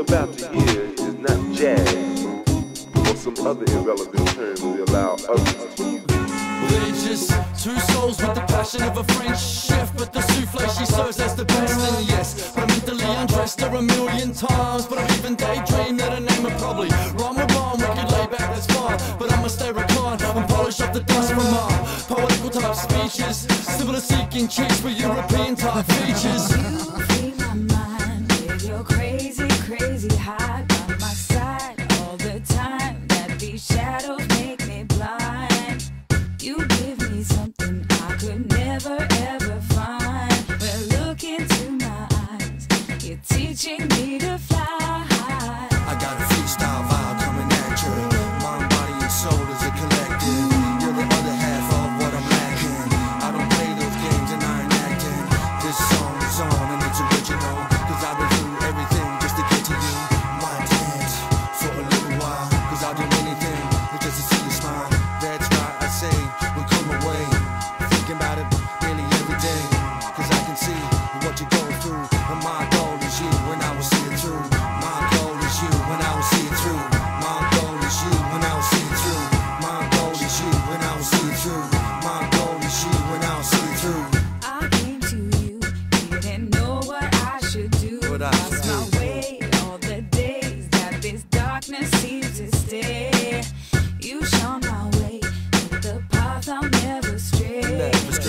you're about to hear is not jazz or some other irrelevant terms we allow others to use. They're two souls with the passion of a French chef, but the souffle she serves as the best. And yes, but I'm mentally undressed her a million times, but I've even daydreamed that her name would probably rhyme with mine. We could lay back, that's fine, but I'ma stay reclined and polish up the dust from my poetical type speeches, similar seeking chicks with European type features. Ever find. Look into my eyes. You're teaching me to.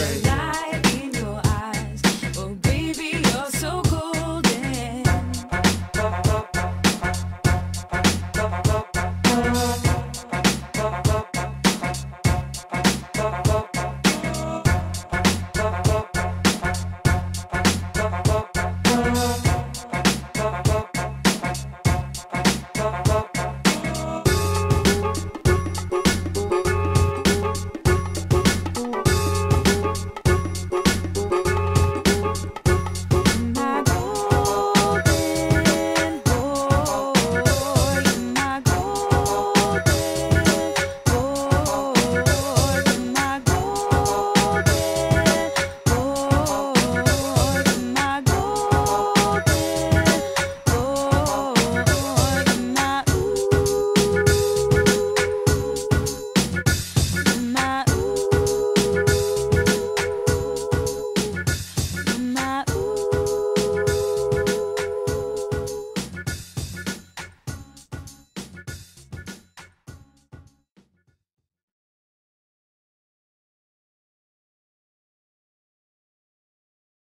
great.